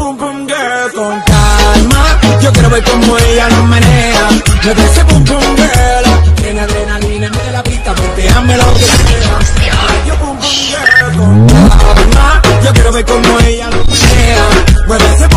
pum pum girl con calma. Yo quiero ver cómo ella lo menea. Me dice pum pum girl. Tiene adrenalina, me la pista, volteame lo que quieras. Yo pum pum girl con calma. Yo quiero ver cómo ella lo menea. Me dice